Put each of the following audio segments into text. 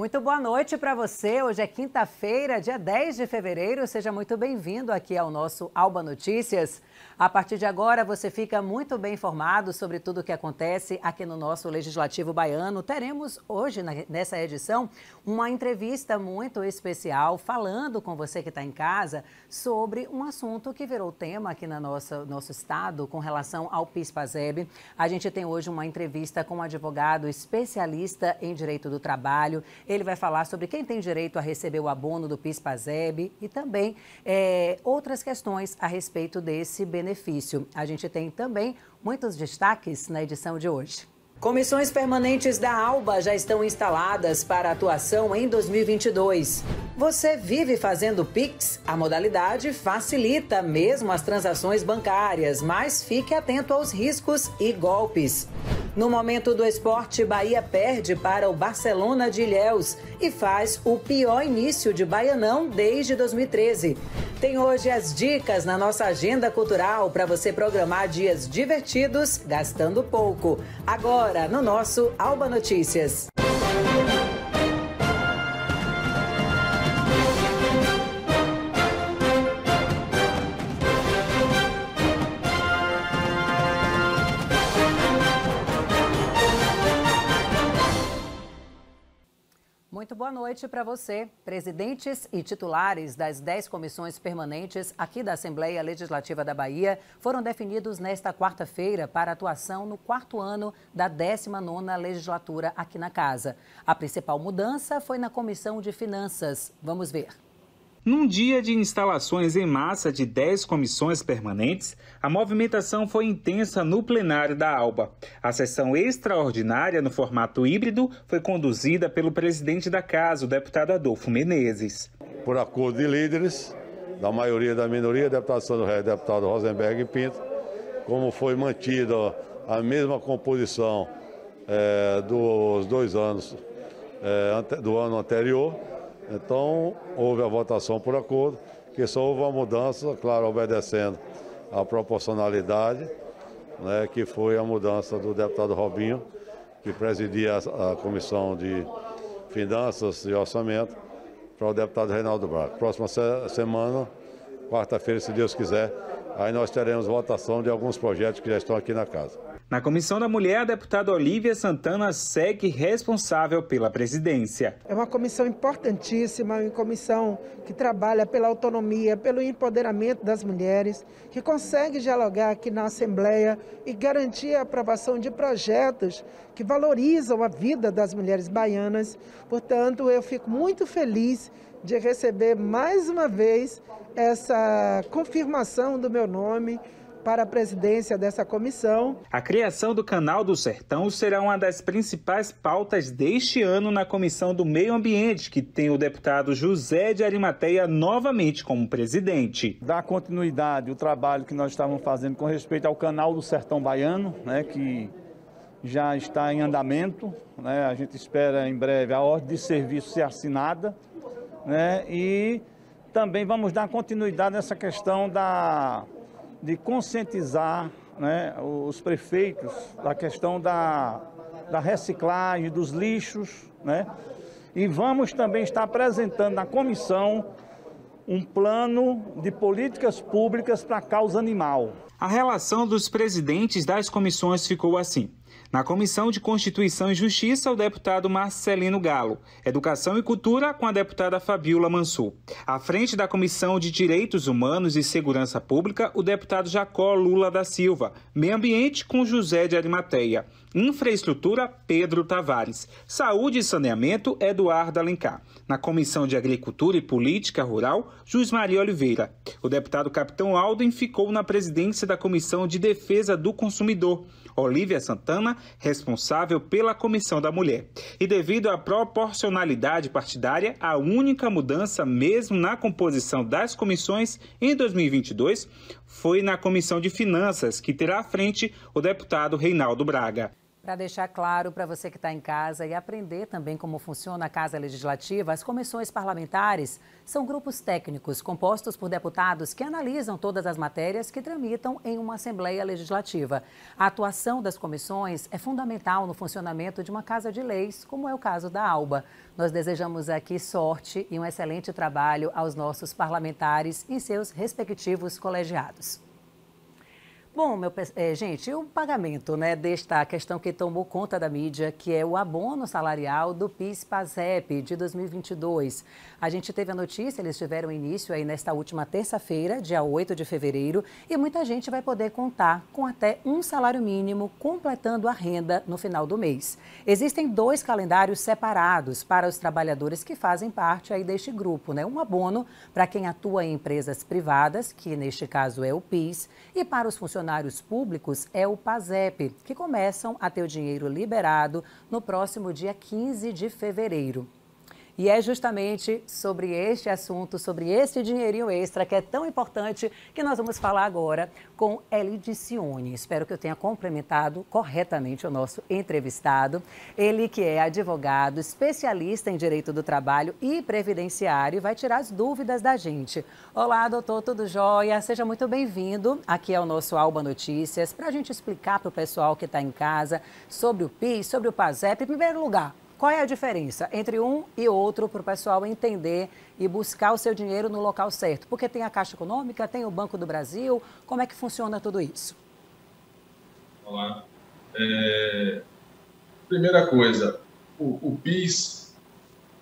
Muito boa noite para você. Hoje é quinta-feira, dia 10 de fevereiro. Seja muito bem-vindo aqui ao nosso Alba Notícias. A partir de agora, você fica muito bem informado sobre tudo o que acontece aqui no nosso Legislativo Baiano. Teremos hoje, nessa edição, uma entrevista muito especial falando com você que está em casa sobre um assunto que virou tema aqui no nosso, nosso estado com relação ao PIS-PASEB. A gente tem hoje uma entrevista com um advogado especialista em direito do trabalho. Ele vai falar sobre quem tem direito a receber o abono do PIS-PASEB e também é, outras questões a respeito desse benefício. A gente tem também muitos destaques na edição de hoje. Comissões permanentes da ALBA já estão instaladas para atuação em 2022. Você vive fazendo Pix? A modalidade facilita mesmo as transações bancárias, mas fique atento aos riscos e golpes. No momento do esporte, Bahia perde para o Barcelona de Ilhéus e faz o pior início de Baianão desde 2013. Tem hoje as dicas na nossa agenda cultural para você programar dias divertidos gastando pouco. Agora, no nosso Alba Notícias. Muito boa noite para você. Presidentes e titulares das 10 comissões permanentes aqui da Assembleia Legislativa da Bahia foram definidos nesta quarta-feira para atuação no quarto ano da 19ª legislatura aqui na Casa. A principal mudança foi na Comissão de Finanças. Vamos ver. Num dia de instalações em massa de 10 comissões permanentes, a movimentação foi intensa no plenário da ALBA. A sessão extraordinária, no formato híbrido, foi conduzida pelo presidente da casa, o deputado Adolfo Menezes. Por acordo de líderes, da maioria da minoria, deputado Sandro Ré, deputado Rosenberg e Pinto, como foi mantida a mesma composição é, dos dois anos é, do ano anterior, então, houve a votação por acordo, que só houve uma mudança, claro, obedecendo à proporcionalidade, né, que foi a mudança do deputado Robinho, que presidia a, Comissão de Finanças e Orçamento, para o deputado Reinaldo Braga. Próxima se semana, quarta-feira, se Deus quiser, aí nós teremos votação de alguns projetos que já estão aqui na casa. Na Comissão da Mulher, a deputada Olívia Santana segue responsável pela presidência. É uma comissão importantíssima, uma comissão que trabalha pela autonomia, pelo empoderamento das mulheres, que consegue dialogar aqui na Assembleia e garantir a aprovação de projetos que valorizam a vida das mulheres baianas. Portanto, eu fico muito feliz de receber mais uma vez essa confirmação do meu nome para a presidência dessa comissão. A criação do Canal do Sertão será uma das principais pautas deste ano na Comissão do Meio Ambiente, que tem o deputado José de Arimateia novamente como presidente. Dar continuidade ao trabalho que nós estávamos fazendo com respeito ao Canal do Sertão Baiano, né, que já está em andamento. Né, a gente espera em breve a ordem de serviço ser assinada. Né, e também vamos dar continuidade nessa questão da de conscientizar né, os prefeitos da questão da, da reciclagem, dos lixos, né? E vamos também estar apresentando na comissão um plano de políticas públicas para a causa animal. A relação dos presidentes das comissões ficou assim. Na Comissão de Constituição e Justiça, o deputado Marcelino Galo. Educação e Cultura, com a deputada Fabiola Mansur. À frente da Comissão de Direitos Humanos e Segurança Pública, o deputado Jacó Lula da Silva. Meio Ambiente, com José de Arimateia. Infraestrutura, Pedro Tavares. Saúde e Saneamento, Eduardo Alencar. Na Comissão de Agricultura e Política Rural, Juiz Maria Oliveira. O deputado Capitão Alden ficou na presidência da Comissão de Defesa do Consumidor. Olívia Santana, responsável pela Comissão da Mulher. E devido à proporcionalidade partidária, a única mudança mesmo na composição das comissões em 2022 foi na Comissão de Finanças, que terá à frente o deputado Reinaldo Braga. Para deixar claro para você que está em casa e aprender também como funciona a Casa Legislativa, as comissões parlamentares são grupos técnicos compostos por deputados que analisam todas as matérias que tramitam em uma Assembleia Legislativa. A atuação das comissões é fundamental no funcionamento de uma casa de leis, como é o caso da ALBA. Nós desejamos aqui sorte e um excelente trabalho aos nossos parlamentares em seus respectivos colegiados. Bom, meu, é, gente, o pagamento né, desta questão que tomou conta da mídia, que é o abono salarial do PIS-PASEP de 2022. A gente teve a notícia, eles tiveram início aí nesta última terça-feira, dia 8 de fevereiro, e muita gente vai poder contar com até um salário mínimo completando a renda no final do mês. Existem dois calendários separados para os trabalhadores que fazem parte aí deste grupo, né? Um abono para quem atua em empresas privadas, que neste caso é o PIS, e para os funcionários funcionários públicos é o PASEP, que começam a ter o dinheiro liberado no próximo dia 15 de fevereiro. E é justamente sobre este assunto, sobre esse dinheirinho extra que é tão importante, que nós vamos falar agora com Elidicione. Espero que eu tenha complementado corretamente o nosso entrevistado. Ele que é advogado, especialista em direito do trabalho e previdenciário vai tirar as dúvidas da gente. Olá, doutor, tudo jóia? Seja muito bem-vindo aqui ao nosso Alba Notícias para a gente explicar para o pessoal que está em casa sobre o PIS, sobre o PASEP. Em primeiro lugar, qual é a diferença entre um e outro para o pessoal entender e buscar o seu dinheiro no local certo? Porque tem a Caixa Econômica, tem o Banco do Brasil, como é que funciona tudo isso? Olá. É... Primeira coisa, o, o, PIS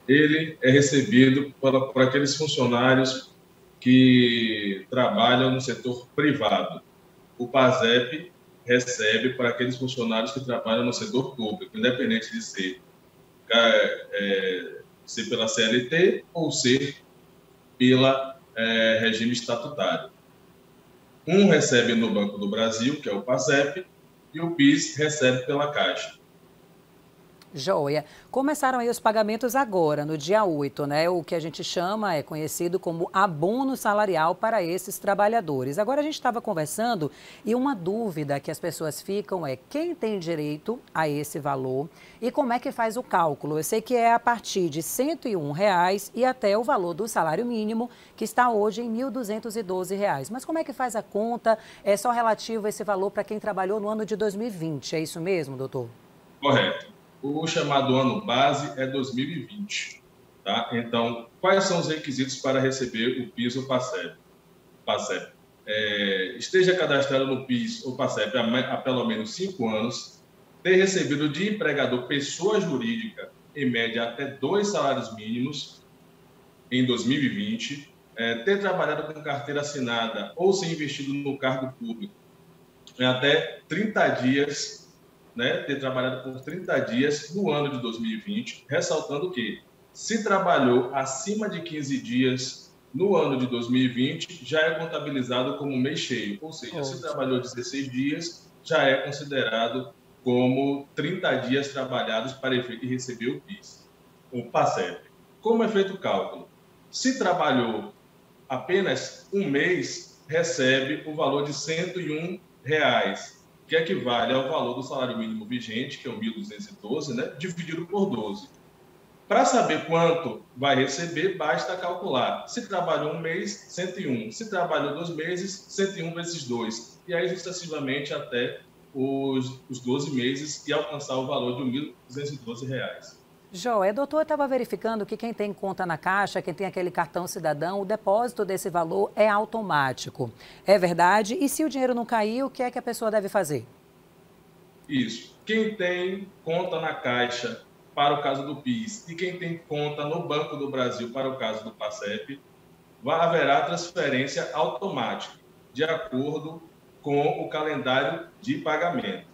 ele é recebido por, aqueles funcionários que trabalham no setor privado. O PASEP recebe para aqueles funcionários que trabalham no setor público, independente de ser é, é, ser pela CLT ou ser pela é, regime estatutário. Um recebe no Banco do Brasil, que é o PASEP, e o PIS recebe pela Caixa. Joia. Começaram aí os pagamentos agora, no dia 8, né? O que a gente chama, é conhecido como abono salarial para esses trabalhadores. Agora a gente estava conversando e uma dúvida que as pessoas ficam é quem tem direito a esse valor e como é que faz o cálculo. Eu sei que é a partir de 101 reais e até o valor do salário mínimo, que está hoje em 1.212 reais. Mas como é que faz a conta? É só relativo esse valor para quem trabalhou no ano de 2020, é isso mesmo, doutor? Correto o chamado ano base é 2020. Tá? Então, quais são os requisitos para receber o PIS ou PASEP? PASEP. É, esteja cadastrado no PIS ou PASEP há, há pelo menos cinco anos, ter recebido de empregador pessoa jurídica, em média, até dois salários mínimos em 2020, é, ter trabalhado com carteira assinada ou ser investido no cargo público em até 30 dias né, ter trabalhado por 30 dias no ano de 2020, ressaltando que se trabalhou acima de 15 dias no ano de 2020, já é contabilizado como mês cheio, ou seja, se trabalhou 16 dias, já é considerado como 30 dias trabalhados para efeito de receber o PIS, o PASEP. Como é feito o cálculo? Se trabalhou apenas um mês, recebe o valor de 101 reais que equivale ao valor do salário mínimo vigente, que é o 1.212, né, dividido por 12. Para saber quanto vai receber, basta calcular. Se trabalhou um mês, 101. Se trabalhou dois meses, 101 vezes 2. E aí, sucessivamente, até os, os 12 meses e alcançar o valor de R$ 1.212. Joé, doutor, estava verificando que quem tem conta na Caixa, quem tem aquele cartão cidadão, o depósito desse valor é automático. É verdade? E se o dinheiro não cair, o que é que a pessoa deve fazer? Isso. Quem tem conta na Caixa para o caso do PIS e quem tem conta no Banco do Brasil para o caso do PASEP, haverá transferência automática, de acordo com o calendário de pagamento.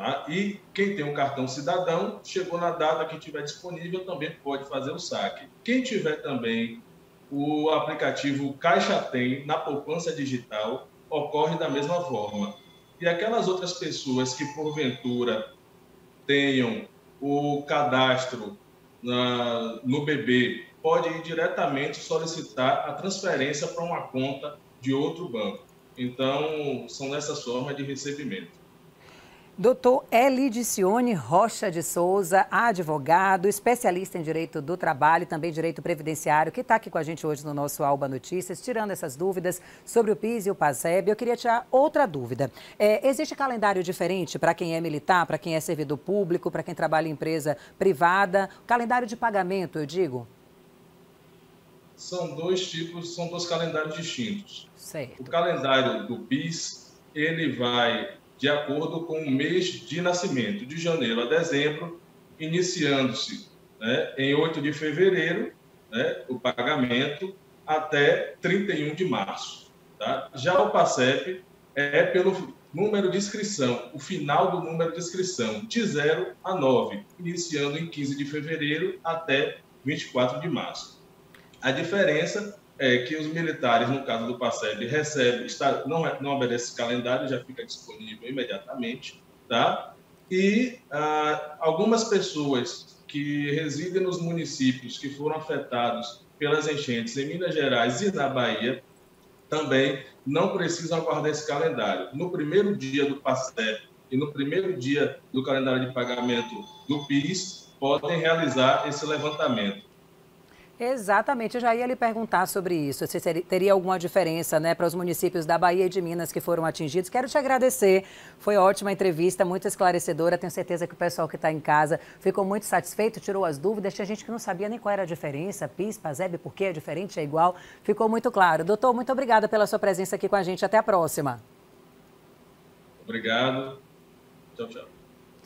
Tá? E quem tem um cartão cidadão, chegou na data que tiver disponível, também pode fazer o saque. Quem tiver também o aplicativo Caixa Tem na poupança digital, ocorre da mesma forma. E aquelas outras pessoas que, porventura, tenham o cadastro na, no BB, pode ir diretamente solicitar a transferência para uma conta de outro banco. Então, são dessas formas de recebimento. Doutor Elidicione Rocha de Souza, advogado, especialista em direito do trabalho e também direito previdenciário, que está aqui com a gente hoje no nosso Alba Notícias, tirando essas dúvidas sobre o PIS e o PASEB. Eu queria tirar outra dúvida. É, existe calendário diferente para quem é militar, para quem é servidor público, para quem trabalha em empresa privada? Calendário de pagamento, eu digo? São dois tipos, são dois calendários distintos. Certo. O calendário do PIS, ele vai de acordo com o mês de nascimento, de janeiro a dezembro, iniciando-se né, em 8 de fevereiro, né, o pagamento, até 31 de março. Tá? Já o PASEP é pelo número de inscrição, o final do número de inscrição, de 0 a 9, iniciando em 15 de fevereiro até 24 de março. A diferença é que os militares, no caso do PASEB, recebem, está, não, é, não obedece calendário, já fica disponível imediatamente, tá? E ah, algumas pessoas que residem nos municípios que foram afetados pelas enchentes em Minas Gerais e na Bahia também não precisam aguardar esse calendário. No primeiro dia do PASEP e no primeiro dia do calendário de pagamento do PIS, podem realizar esse levantamento. Exatamente, eu já ia lhe perguntar sobre isso, se teria alguma diferença né, para os municípios da Bahia e de Minas que foram atingidos. Quero te agradecer, foi ótima entrevista, muito esclarecedora. Tenho certeza que o pessoal que está em casa ficou muito satisfeito, tirou as dúvidas. Tinha gente que não sabia nem qual era a diferença, PIS, PASEB, por que é diferente, é igual. Ficou muito claro. Doutor, muito obrigada pela sua presença aqui com a gente. Até a próxima. Obrigado. Tchau, tchau.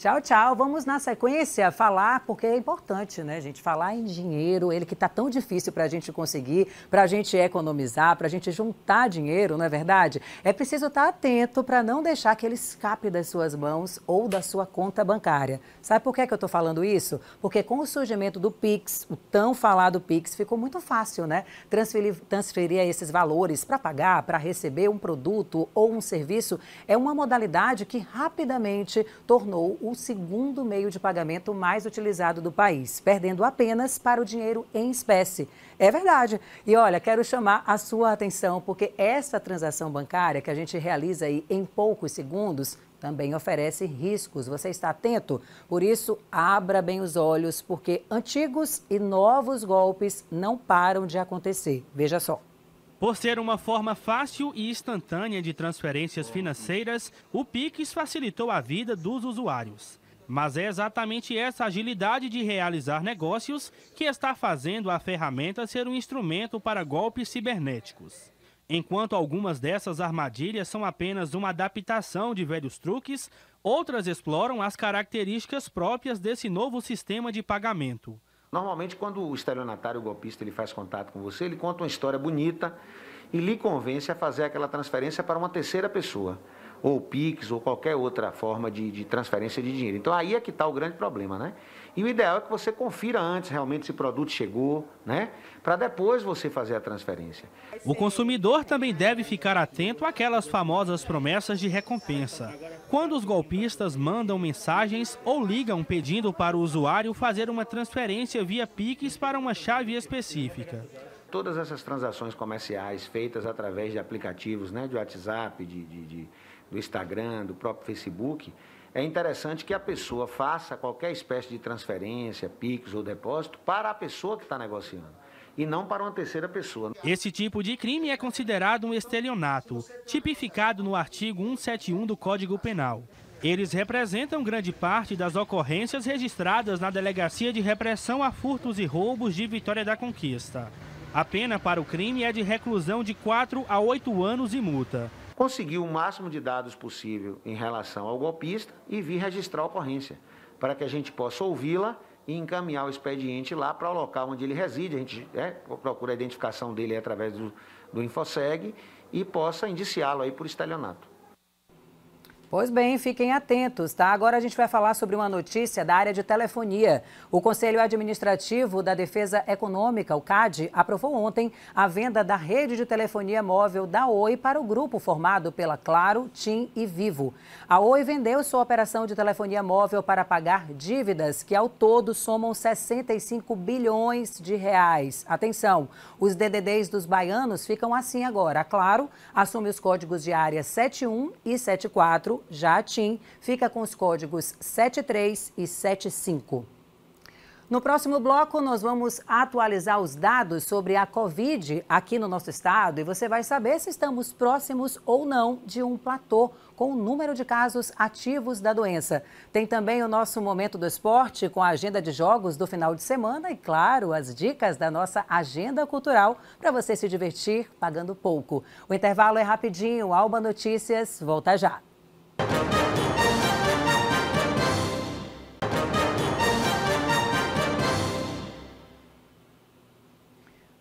Tchau, tchau. Vamos na sequência falar, porque é importante, né, gente? Falar em dinheiro, ele que está tão difícil para a gente conseguir, para a gente economizar, para a gente juntar dinheiro, não é verdade? É preciso estar tá atento para não deixar que ele escape das suas mãos ou da sua conta bancária. Sabe por que, que eu estou falando isso? Porque com o surgimento do Pix, o tão falado Pix, ficou muito fácil, né? Transferir, transferir esses valores para pagar, para receber um produto ou um serviço é uma modalidade que rapidamente tornou o segundo meio de pagamento mais utilizado do país, perdendo apenas para o dinheiro em espécie. É verdade. E olha, quero chamar a sua atenção, porque essa transação bancária que a gente realiza aí em poucos segundos também oferece riscos. Você está atento? Por isso, abra bem os olhos, porque antigos e novos golpes não param de acontecer. Veja só. Por ser uma forma fácil e instantânea de transferências financeiras, o Pix facilitou a vida dos usuários. Mas é exatamente essa agilidade de realizar negócios que está fazendo a ferramenta ser um instrumento para golpes cibernéticos. Enquanto algumas dessas armadilhas são apenas uma adaptação de velhos truques, outras exploram as características próprias desse novo sistema de pagamento. Normalmente, quando o estelionatário, o golpista, ele faz contato com você, ele conta uma história bonita e lhe convence a fazer aquela transferência para uma terceira pessoa, ou Pix, ou qualquer outra forma de, de transferência de dinheiro. Então, aí é que está o grande problema, né? E o ideal é que você confira antes realmente se o produto chegou, né? Para depois você fazer a transferência. O consumidor também deve ficar atento àquelas famosas promessas de recompensa. Quando os golpistas mandam mensagens ou ligam pedindo para o usuário fazer uma transferência via Pix para uma chave específica. Todas essas transações comerciais feitas através de aplicativos, né, de WhatsApp, de, de, de do Instagram, do próprio Facebook, é interessante que a pessoa faça qualquer espécie de transferência, Pix ou depósito para a pessoa que está negociando e não para uma terceira pessoa. Esse tipo de crime é considerado um estelionato, tipificado no artigo 171 do Código Penal. Eles representam grande parte das ocorrências registradas na Delegacia de Repressão a Furtos e Roubos de Vitória da Conquista. A pena para o crime é de reclusão de 4 a 8 anos e multa. Conseguiu o máximo de dados possível em relação ao golpista e vir registrar a ocorrência, para que a gente possa ouvi-la e encaminhar o expediente lá para o local onde ele reside. A gente é, procura a identificação dele através do, do Infoseg e possa indiciá-lo aí por estelionato. Pois bem, fiquem atentos, tá? Agora a gente vai falar sobre uma notícia da área de telefonia. O Conselho Administrativo da Defesa Econômica, o CAD, aprovou ontem a venda da rede de telefonia móvel da Oi para o grupo formado pela Claro, TIM e Vivo. A Oi vendeu sua operação de telefonia móvel para pagar dívidas que ao todo somam 65 bilhões de reais. Atenção, os DDDs dos baianos ficam assim agora. A Claro assume os códigos de área 71 e 74 já a TIM fica com os códigos 73 e 75. No próximo bloco, nós vamos atualizar os dados sobre a Covid aqui no nosso estado e você vai saber se estamos próximos ou não de um platô com o número de casos ativos da doença. Tem também o nosso Momento do Esporte com a agenda de jogos do final de semana e, claro, as dicas da nossa agenda cultural para você se divertir pagando pouco. O intervalo é rapidinho. Alba Notícias volta já.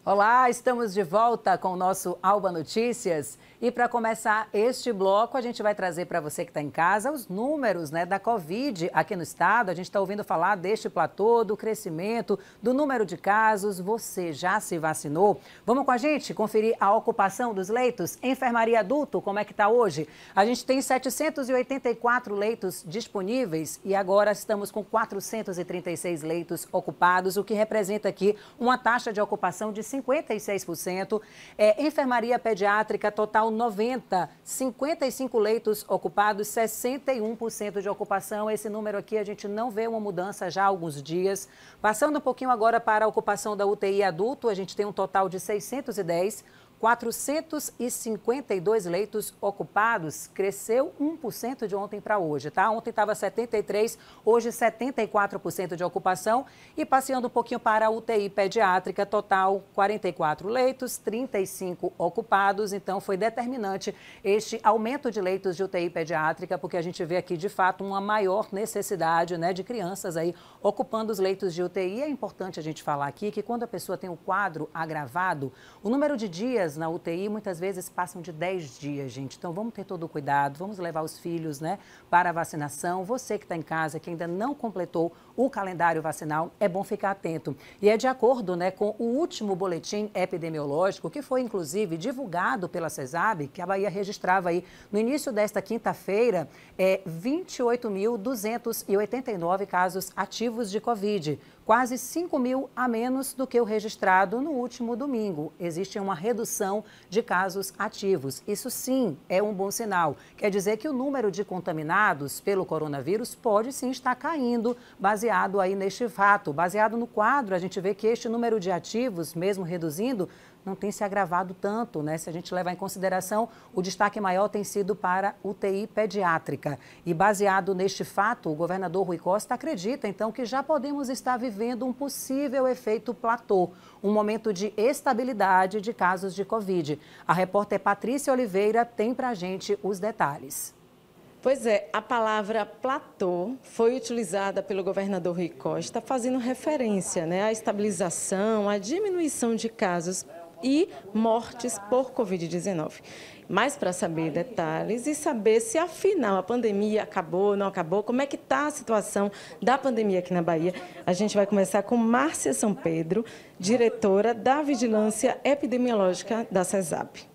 Olá, estamos de volta com o nosso Alba Notícias. E para começar este bloco, a gente vai trazer para você que está em casa os números né, da Covid aqui no estado. A gente está ouvindo falar deste platô, do crescimento, do número de casos. Você já se vacinou? Vamos com a gente conferir a ocupação dos leitos? Enfermaria adulto, como é que está hoje? A gente tem 784 leitos disponíveis e agora estamos com 436 leitos ocupados, o que representa aqui uma taxa de ocupação de 56%. É, enfermaria pediátrica total 90, 55 leitos ocupados, 61% de ocupação. Esse número aqui a gente não vê uma mudança já há alguns dias. Passando um pouquinho agora para a ocupação da UTI adulto, a gente tem um total de 610 452 leitos ocupados, cresceu 1% de ontem para hoje, tá? Ontem estava 73, hoje 74% de ocupação e passeando um pouquinho para a UTI pediátrica, total 44 leitos, 35 ocupados, então foi determinante este aumento de leitos de UTI pediátrica, porque a gente vê aqui de fato uma maior necessidade, né, de crianças aí ocupando os leitos de UTI. É importante a gente falar aqui que quando a pessoa tem o um quadro agravado, o número de dias dias na UTI muitas vezes passam de 10 dias, gente. Então vamos ter todo o cuidado, vamos levar os filhos né, para a vacinação. Você que está em casa, que ainda não completou o calendário vacinal, é bom ficar atento. E é de acordo né, com o último boletim epidemiológico, que foi inclusive divulgado pela CESAB, que a Bahia registrava aí no início desta quinta-feira, é, 28.289 casos ativos de Covid quase 5 mil a menos do que o registrado no último domingo. Existe uma redução de casos ativos. Isso sim é um bom sinal. Quer dizer que o número de contaminados pelo coronavírus pode sim estar caindo, baseado aí neste fato. Baseado no quadro, a gente vê que este número de ativos, mesmo reduzindo, não tem se agravado tanto, né? Se a gente levar em consideração, o destaque maior tem sido para UTI pediátrica. E baseado neste fato, o governador Rui Costa acredita, então, que já podemos estar vivendo um possível efeito platô, um momento de estabilidade de casos de Covid. A repórter Patrícia Oliveira tem para a gente os detalhes. Pois é, a palavra platô foi utilizada pelo governador Rui Costa, fazendo referência né, à estabilização, à diminuição de casos e mortes por Covid-19. Mas para saber detalhes e saber se afinal a pandemia acabou, não acabou, como é que está a situação da pandemia aqui na Bahia, a gente vai começar com Márcia São Pedro, diretora da Vigilância Epidemiológica da CESAP.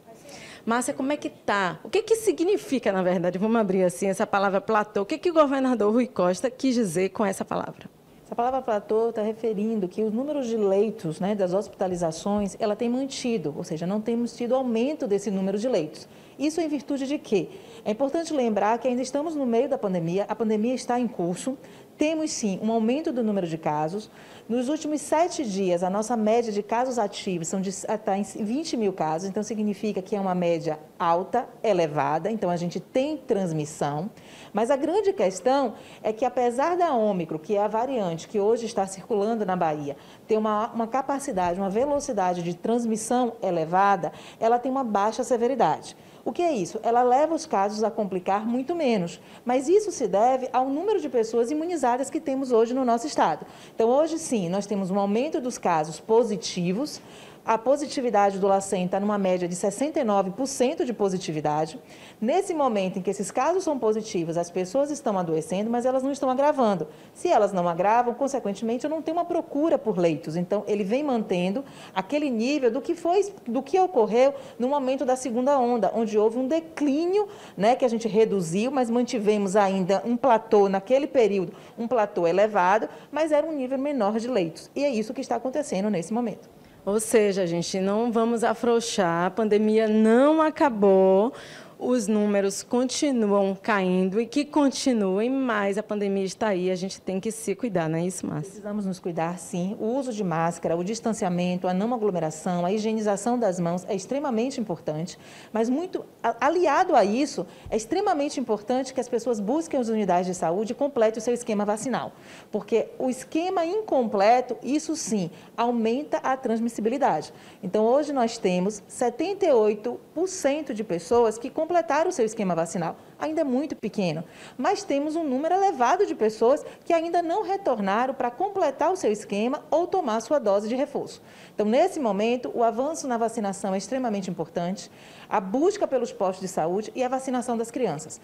Márcia, como é que está? O que, que significa, na verdade, vamos abrir assim, essa palavra platô, o que, que o governador Rui Costa quis dizer com essa palavra? Essa palavra platô está referindo que os números de leitos né, das hospitalizações, ela tem mantido, ou seja, não temos tido aumento desse número de leitos. Isso em virtude de quê? É importante lembrar que ainda estamos no meio da pandemia, a pandemia está em curso, temos sim um aumento do número de casos, nos últimos sete dias, a nossa média de casos ativos são está em 20 mil casos, então significa que é uma média alta, elevada, então a gente tem transmissão. Mas a grande questão é que, apesar da Ômicron, que é a variante que hoje está circulando na Bahia, ter uma, uma capacidade, uma velocidade de transmissão elevada, ela tem uma baixa severidade. O que é isso? Ela leva os casos a complicar muito menos, mas isso se deve ao número de pessoas imunizadas que temos hoje no nosso estado. Então, hoje sim, nós temos um aumento dos casos positivos, a positividade do LACEN está numa média de 69% de positividade. Nesse momento em que esses casos são positivos, as pessoas estão adoecendo, mas elas não estão agravando. Se elas não agravam, consequentemente, eu não tenho uma procura por leitos. Então, ele vem mantendo aquele nível do que foi, do que ocorreu no momento da segunda onda, onde houve um declínio, né, que a gente reduziu, mas mantivemos ainda um platô naquele período, um platô elevado, mas era um nível menor de leitos. E é isso que está acontecendo nesse momento. Ou seja, gente, não vamos afrouxar, a pandemia não acabou. Os números continuam caindo e que continuem, mas a pandemia está aí, a gente tem que se cuidar, não é isso, Márcia? Precisamos nos cuidar, sim. O uso de máscara, o distanciamento, a não aglomeração, a higienização das mãos é extremamente importante, mas muito aliado a isso, é extremamente importante que as pessoas busquem as unidades de saúde e completem o seu esquema vacinal, porque o esquema incompleto, isso sim, aumenta a transmissibilidade. Então, hoje nós temos 78% de pessoas que completaram o seu esquema vacinal. Ainda é muito pequeno, mas temos um número elevado de pessoas que ainda não retornaram para completar o seu esquema ou tomar sua dose de reforço. Então, nesse momento, o avanço na vacinação é extremamente importante, a busca pelos postos de saúde e a vacinação das crianças.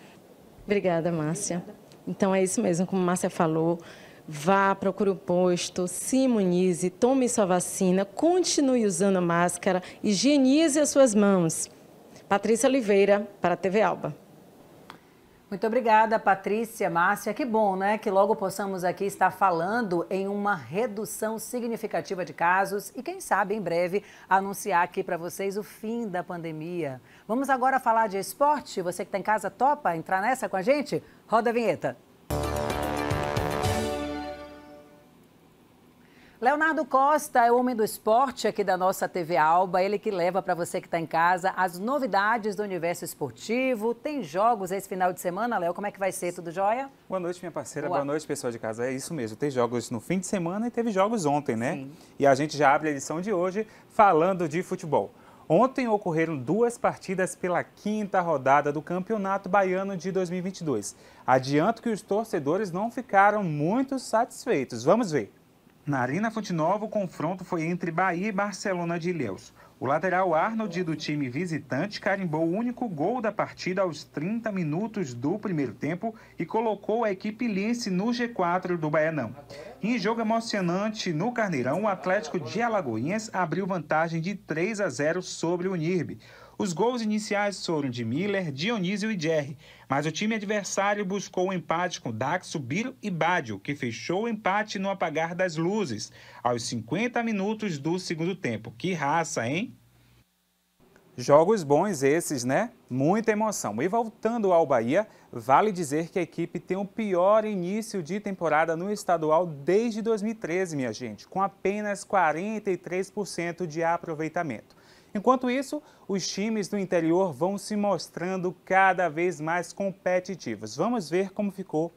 Obrigada, Márcia. Então, é isso mesmo, como Márcia falou. Vá, procure o posto, se imunize, tome sua vacina, continue usando máscara, higienize as suas mãos. Patrícia Oliveira, para a TV Alba. Muito obrigada, Patrícia, Márcia. Que bom, né? Que logo possamos aqui estar falando em uma redução significativa de casos e, quem sabe, em breve, anunciar aqui para vocês o fim da pandemia. Vamos agora falar de esporte. Você que está em casa, topa entrar nessa com a gente? Roda a vinheta. Leonardo Costa é o homem do esporte aqui da nossa TV Alba. Ele que leva para você que está em casa as novidades do universo esportivo. Tem jogos esse final de semana, Léo? Como é que vai ser? Tudo jóia? Boa noite, minha parceira. Boa, Boa noite, pessoal de casa. É isso mesmo. Tem jogos no fim de semana e teve jogos ontem, né? Sim. E a gente já abre a edição de hoje falando de futebol. Ontem ocorreram duas partidas pela quinta rodada do Campeonato Baiano de 2022. Adianto que os torcedores não ficaram muito satisfeitos. Vamos ver. Na Arena Fonte Nova, o confronto foi entre Bahia e Barcelona de Ilhéus. O lateral Arnold do time visitante carimbou o único gol da partida aos 30 minutos do primeiro tempo e colocou a equipe Lince no G4 do Baianão. Em jogo emocionante no Carneirão, o Atlético de Alagoinhas abriu vantagem de 3 a 0 sobre o Unirbe. Os gols iniciais foram de Miller, Dionísio e Jerry, mas o time adversário buscou o um empate com Daxo, Biro e Bádio, que fechou o empate no apagar das luzes, aos 50 minutos do segundo tempo. Que raça, hein? Jogos bons esses, né? Muita emoção. E voltando ao Bahia, vale dizer que a equipe tem o pior início de temporada no estadual desde 2013, minha gente, com apenas 43% de aproveitamento. Enquanto isso, os times do interior vão se mostrando cada vez mais competitivos. Vamos ver como ficou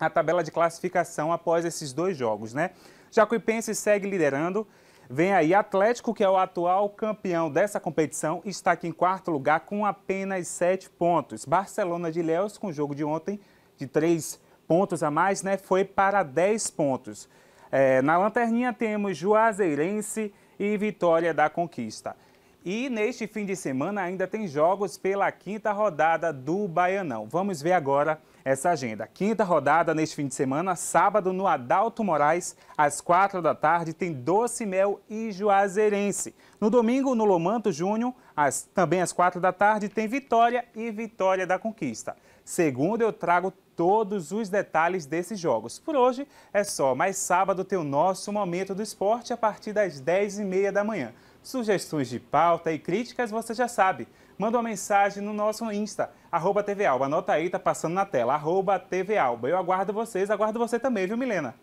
a tabela de classificação após esses dois jogos, né? Jacuipense segue liderando. Vem aí Atlético, que é o atual campeão dessa competição, está aqui em quarto lugar com apenas sete pontos. Barcelona de Léus, com o jogo de ontem, de três pontos a mais, né? Foi para dez pontos. É, na lanterninha temos Juazeirense e Vitória da Conquista. E neste fim de semana ainda tem jogos pela quinta rodada do Baianão. Vamos ver agora essa agenda. Quinta rodada neste fim de semana, sábado no Adalto Moraes, às quatro da tarde, tem Doce Mel e Juazeirense. No domingo, no Lomanto Júnior, às, também às quatro da tarde, tem Vitória e Vitória da Conquista. Segundo, eu trago todos os detalhes desses jogos. Por hoje é só, mas sábado tem o nosso Momento do Esporte a partir das dez e meia da manhã. Sugestões de pauta e críticas você já sabe. Manda uma mensagem no nosso Insta, arroba TV Alba. Anota aí, tá passando na tela, arroba TV Alba. Eu aguardo vocês, aguardo você também, viu, Milena?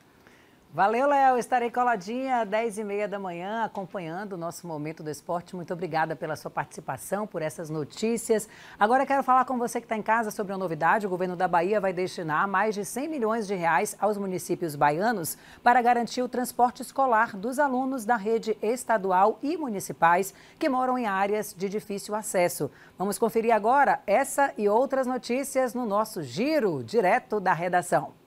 Valeu, Léo. Estarei coladinha às 10h30 da manhã, acompanhando o nosso Momento do Esporte. Muito obrigada pela sua participação, por essas notícias. Agora quero falar com você que está em casa sobre uma novidade. O governo da Bahia vai destinar mais de 100 milhões de reais aos municípios baianos para garantir o transporte escolar dos alunos da rede estadual e municipais que moram em áreas de difícil acesso. Vamos conferir agora essa e outras notícias no nosso giro direto da redação.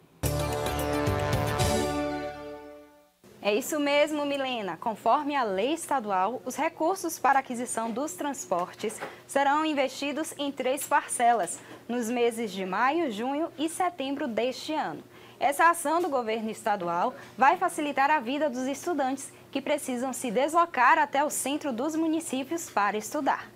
É isso mesmo, Milena. Conforme a lei estadual, os recursos para aquisição dos transportes serão investidos em três parcelas, nos meses de maio, junho e setembro deste ano. Essa ação do governo estadual vai facilitar a vida dos estudantes que precisam se deslocar até o centro dos municípios para estudar.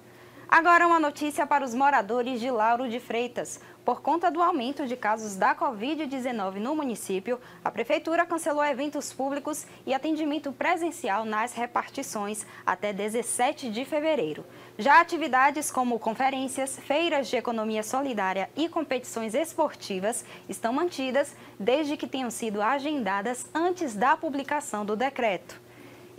Agora uma notícia para os moradores de Lauro de Freitas Por conta do aumento de casos da Covid-19 no município, a Prefeitura cancelou eventos públicos e atendimento presencial nas repartições até 17 de fevereiro. Já atividades como conferências, feiras de economia solidária e competições esportivas estão mantidas desde que tenham sido agendadas antes da publicação do decreto.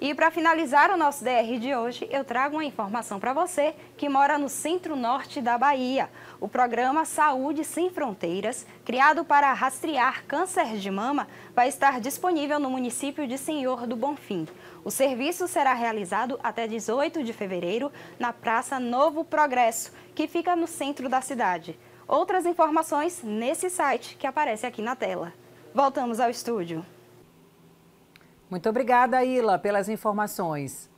E para finalizar o nosso DR de hoje, eu trago uma informação para você que mora no centro-norte da Bahia. O programa Saúde Sem Fronteiras, criado para rastrear câncer de mama, vai estar disponível no município de Senhor do Bonfim. O serviço será realizado até 18 de fevereiro na Praça Novo Progresso, que fica no centro da cidade. Outras informações nesse site que aparece aqui na tela. Voltamos ao estúdio. Muito obrigada, Ila, pelas informações.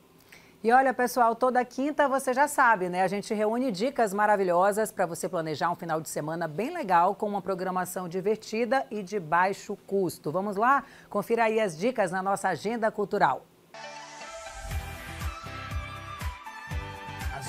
E olha, pessoal, toda quinta você já sabe, né? A gente reúne dicas maravilhosas para você planejar um final de semana bem legal com uma programação divertida e de baixo custo. Vamos lá? Confira aí as dicas na nossa agenda cultural.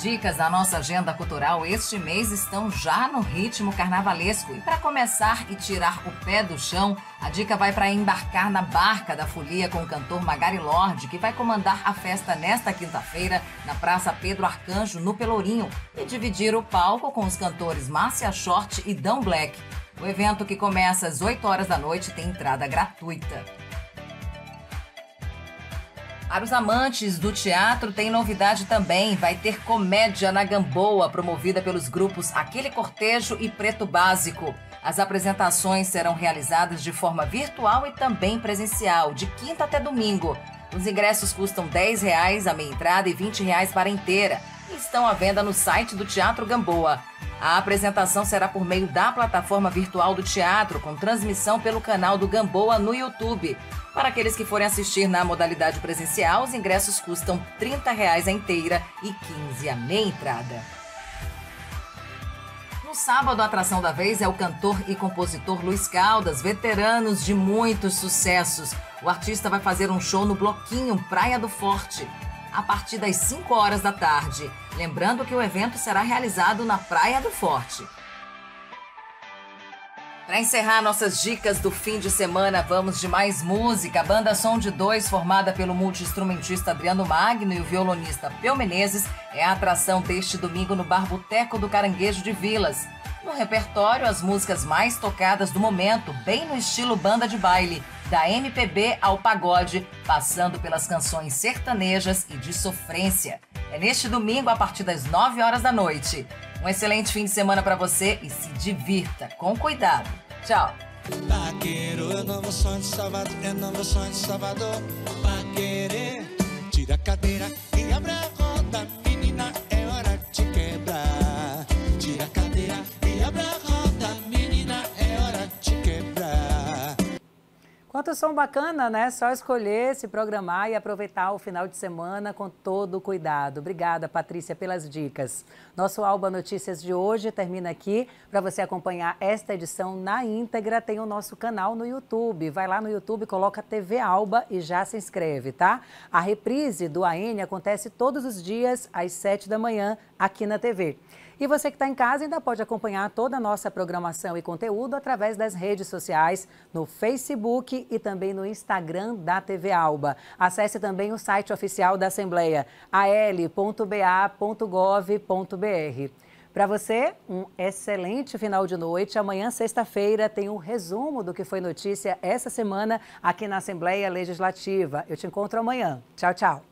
Dicas da nossa agenda cultural este mês estão já no ritmo carnavalesco. E para começar e tirar o pé do chão, a dica vai para embarcar na barca da folia com o cantor Magari Lorde, que vai comandar a festa nesta quinta-feira na Praça Pedro Arcanjo, no Pelourinho, e dividir o palco com os cantores Márcia Short e Dan Black. O evento, que começa às 8 horas da noite, tem entrada gratuita. Para os amantes do teatro, tem novidade também. Vai ter comédia na Gamboa, promovida pelos grupos Aquele Cortejo e Preto Básico. As apresentações serão realizadas de forma virtual e também presencial, de quinta até domingo. Os ingressos custam R$ 10 a meia entrada e R$ 20 para a inteira. E estão à venda no site do Teatro Gamboa. A apresentação será por meio da plataforma virtual do teatro, com transmissão pelo canal do Gamboa no YouTube. Para aqueles que forem assistir na modalidade presencial, os ingressos custam R$ 30 a inteira e R$ 15 a meia entrada. No sábado, a atração da vez é o cantor e compositor Luiz Caldas, veteranos de muitos sucessos. O artista vai fazer um show no Bloquinho Praia do Forte, a partir das 5 horas da tarde. Lembrando que o evento será realizado na Praia do Forte. Para encerrar nossas dicas do fim de semana, vamos de mais música. A banda Som de Dois, formada pelo multi-instrumentista Adriano Magno e o violonista Peu Menezes, é a atração deste domingo no Bar Boteco do Caranguejo de Vilas. No repertório, as músicas mais tocadas do momento, bem no estilo banda de baile, da MPB ao pagode, passando pelas canções sertanejas e de sofrência. É neste domingo, a partir das 9 horas da noite. Um excelente fim de semana para você e se divirta com cuidado. Tchau. Paqueiro, eu não vou de Salvador, eu não vou de Salvador. Paquerer, tira a cadeira e abre a roda, Quanto som bacana, né? Só escolher, se programar e aproveitar o final de semana com todo o cuidado. Obrigada, Patrícia, pelas dicas. Nosso Alba Notícias de hoje termina aqui. Para você acompanhar esta edição na íntegra, tem o nosso canal no YouTube. Vai lá no YouTube, coloca TV Alba e já se inscreve, tá? A reprise do AN acontece todos os dias às 7 da manhã aqui na TV. E você que está em casa ainda pode acompanhar toda a nossa programação e conteúdo através das redes sociais, no Facebook e também no Instagram da TV Alba. Acesse também o site oficial da Assembleia, al.ba.gov.br. Para você, um excelente final de noite. Amanhã, sexta-feira, tem um resumo do que foi notícia essa semana aqui na Assembleia Legislativa. Eu te encontro amanhã. Tchau, tchau.